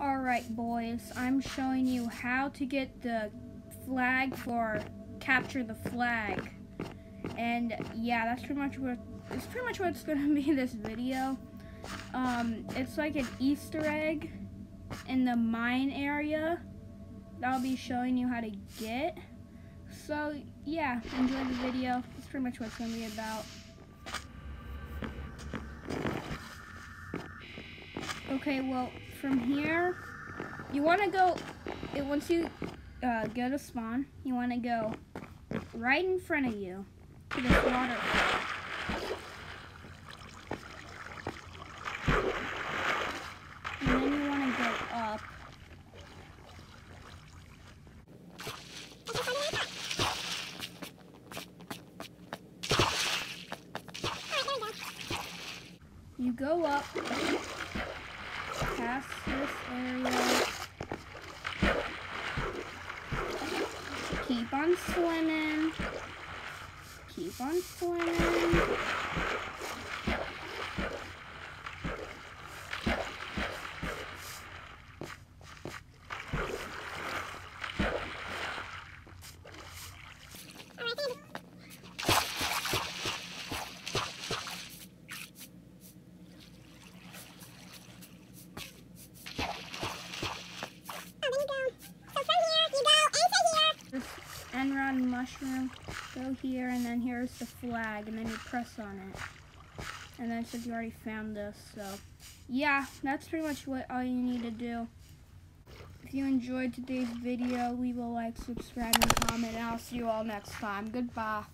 Alright boys, I'm showing you how to get the flag for capture the flag. And yeah, that's pretty much what it's pretty much what's gonna be this video. Um, it's like an Easter egg in the mine area that I'll be showing you how to get. So yeah, enjoy the video. That's pretty much what it's gonna be about. Okay, well, from here, you want to go, it, once you uh, go to spawn, you want to go right in front of you to this waterfall. And then you want to go up. You go up past this area. Keep on swimming. Keep on swimming. Enron mushroom, go here, and then here's the flag, and then you press on it. And then it says you already found this, so yeah, that's pretty much what all you need to do. If you enjoyed today's video, leave a like, subscribe, and comment, and I'll see you all next time. Goodbye.